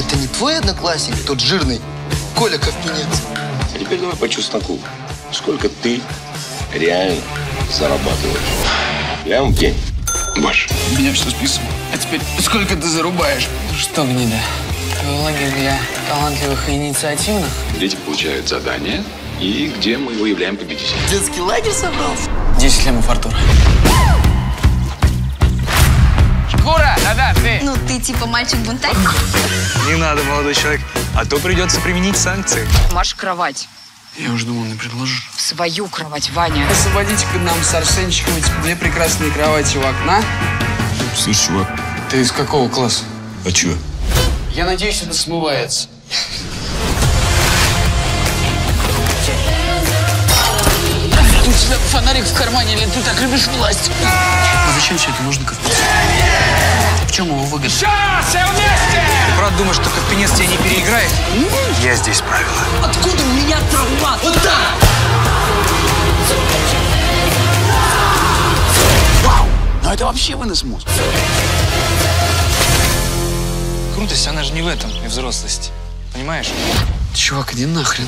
это не твой одноклассник, тот жирный? Коля Ковпинец. А теперь давай по чесноку. Сколько ты реально зарабатываешь? Прям в день. Маш. Меня все списывал. А теперь сколько ты зарубаешь? Что, гнида? Твой лагерь для талантливых и инициативных? Дети получают задания, и где мы выявляем победителя. Детский лагерь собрался? 10 лемов Артура. Типа мальчик-бунтарь? Не надо, молодой человек, а то придется применить санкции. Маш кровать. Я уже думал, не предложишь. Свою кровать, Ваня. Освободите-ка нам с Арсенчиком эти две прекрасные кровати у окна. Слышь, чувак, Ты из какого класса? а чё? Я надеюсь, это смывается. У тебя фонарик в кармане, или ты так любишь власть? А зачем все это нужно, Ковпинец? В чем его выгода? Ты правда думаешь, что Ковпинец тебя не переиграет? Я здесь правила. Откуда у меня травма? Вот так! Вау! Ну это вообще вынос мозга. Крутость, она же не в этом, и взрослости. Понимаешь? Чувак, иди нахрен.